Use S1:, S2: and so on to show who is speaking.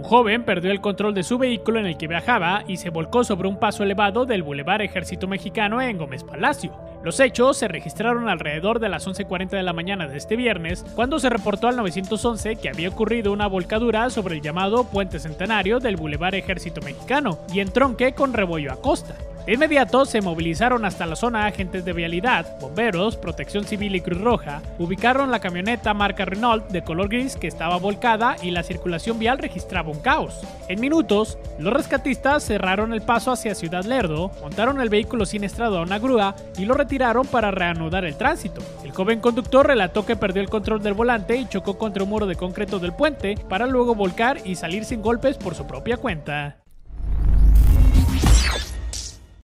S1: Un joven perdió el control de su vehículo en el que viajaba y se volcó sobre un paso elevado del Boulevard Ejército Mexicano en Gómez Palacio. Los hechos se registraron alrededor de las 11.40 de la mañana de este viernes, cuando se reportó al 911 que había ocurrido una volcadura sobre el llamado Puente Centenario del Boulevard Ejército Mexicano y en tronque con Rebollo Acosta. De inmediato se movilizaron hasta la zona agentes de vialidad, bomberos, protección civil y Cruz Roja, ubicaron la camioneta marca Renault de color gris que estaba volcada y la circulación vial registraba un caos. En minutos, los rescatistas cerraron el paso hacia Ciudad Lerdo, montaron el vehículo siniestrado a una grúa y lo retiraron para reanudar el tránsito. El joven conductor relató que perdió el control del volante y chocó contra un muro de concreto del puente para luego volcar y salir sin golpes por su propia cuenta.